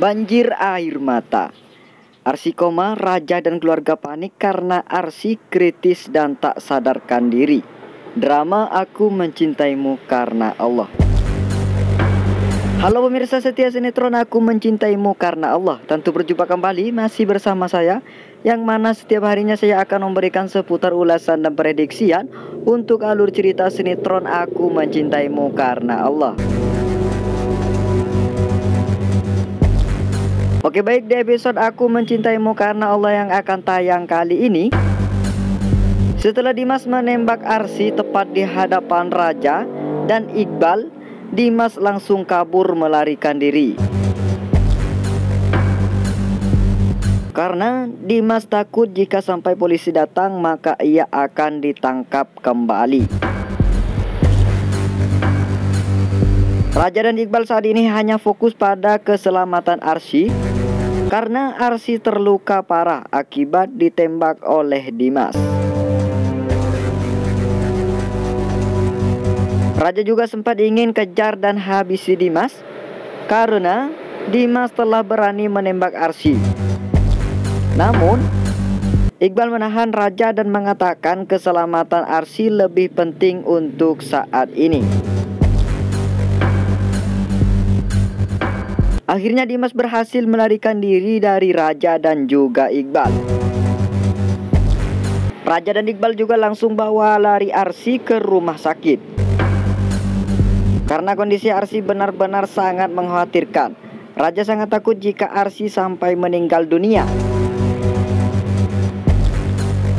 Banjir air mata. Arsi koma, raja dan keluarga panik karena Arsi kritis dan tak sadarkan diri. Drama Aku Mencintaimu Karena Allah. Halo pemirsa setia sinetron Aku Mencintaimu Karena Allah. Tentu berjumpa kembali masih bersama saya yang mana setiap harinya saya akan memberikan seputar ulasan dan prediksian untuk alur cerita sinetron Aku Mencintaimu Karena Allah. Oke baik di episode Aku Mencintaimu Karena Allah yang akan tayang kali ini. Setelah Dimas menembak Arsi tepat di hadapan Raja dan Iqbal Dimas langsung kabur melarikan diri. Karena Dimas takut jika sampai polisi datang maka ia akan ditangkap kembali. Raja dan Iqbal saat ini hanya fokus pada keselamatan Arsi karena Arsi terluka parah akibat ditembak oleh Dimas. Raja juga sempat ingin kejar dan habisi Dimas karena Dimas telah berani menembak Arsi. Namun, Iqbal menahan Raja dan mengatakan keselamatan Arsi lebih penting untuk saat ini. Akhirnya Dimas berhasil melarikan diri dari Raja dan juga Iqbal. Raja dan Iqbal juga langsung bawa lari Arsi ke rumah sakit. Karena kondisi Arsi benar-benar sangat mengkhawatirkan. Raja sangat takut jika Arsi sampai meninggal dunia.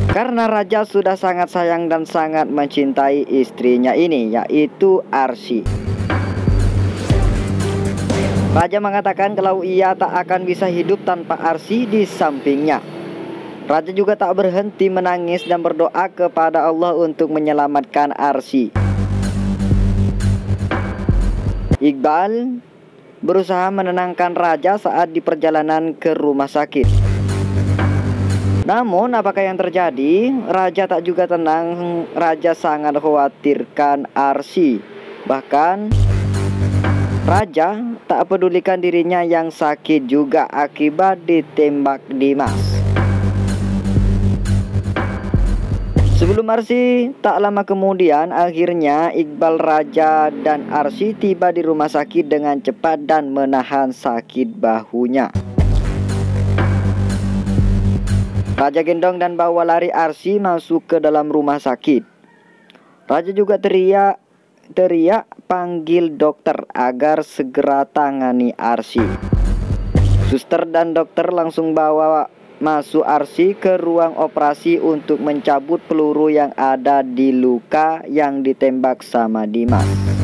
Karena Raja sudah sangat sayang dan sangat mencintai istrinya ini, yaitu Arsi. Raja mengatakan kalau ia tak akan bisa hidup tanpa Arsi di sampingnya. Raja juga tak berhenti menangis dan berdoa kepada Allah untuk menyelamatkan Arsi. Iqbal berusaha menenangkan Raja saat di perjalanan ke rumah sakit. Namun apakah yang terjadi? Raja tak juga tenang. Raja sangat khawatirkan Arsi. Bahkan Raja tak pedulikan dirinya yang sakit juga akibat ditembak Dimas. Sebelum Arsi, tak lama kemudian akhirnya Iqbal Raja dan Arsi tiba di rumah sakit dengan cepat dan menahan sakit bahunya. Raja gendong dan bawa lari Arsi masuk ke dalam rumah sakit. Raja juga teriak teriak panggil dokter agar segera tangani Arsi. Suster dan dokter langsung bawa masuk Arsi ke ruang operasi untuk mencabut peluru yang ada di luka yang ditembak sama Dimas.